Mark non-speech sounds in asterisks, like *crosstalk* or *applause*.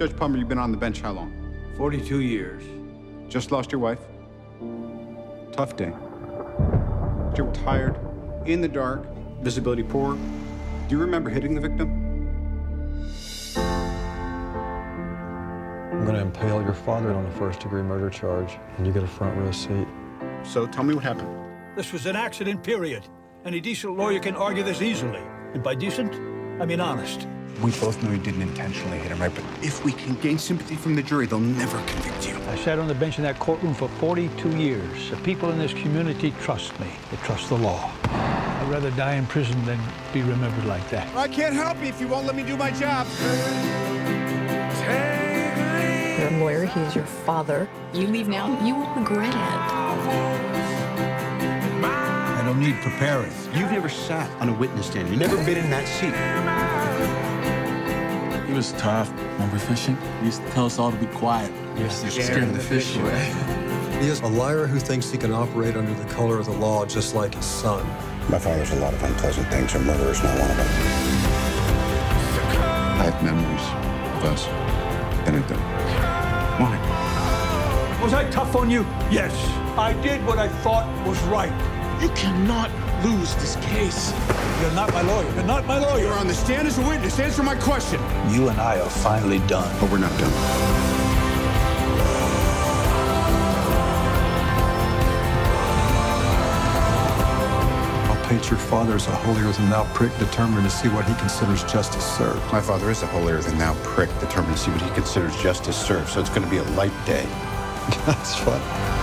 Judge Palmer, you've been on the bench how long? 42 years. Just lost your wife? Tough day. You're tired, in the dark, visibility poor. Do you remember hitting the victim? I'm going to impale your father on a first degree murder charge, and you get a front row seat. So tell me what happened. This was an accident, period. Any decent lawyer can argue this easily. And by decent, I mean honest. We both know you didn't intentionally hit him, right? But if we can gain sympathy from the jury, they'll never convict you. I sat on the bench in that courtroom for 42 years. The people in this community trust me. They trust the law. I'd rather die in prison than be remembered like that. I can't help you if you won't let me do my job. You're a lawyer, he's your father. You leave now, you will regret it. I don't need preparing. You've never sat on a witness stand. You've never been in that seat. He was tough. Remember fishing? He used to tell us all to be quiet. Yes, you're scaring the fish away. He is a liar who thinks he can operate under the color of the law just like his son. My father's a lot of unpleasant things, and murder is not one of them. I have memories of us. And I don't. Why? Was I tough on you? Yes. I did what I thought was right. You cannot lose this case. You're not my lawyer. You're not my lawyer. You're on the stand as a witness. Answer my question. You and I are finally done. But we're not done. I'll paint your father as a holier-than-thou prick determined to see what he considers justice served. My father is a holier-than-thou prick determined to see what he considers justice served, so it's going to be a light day. *laughs* That's fun.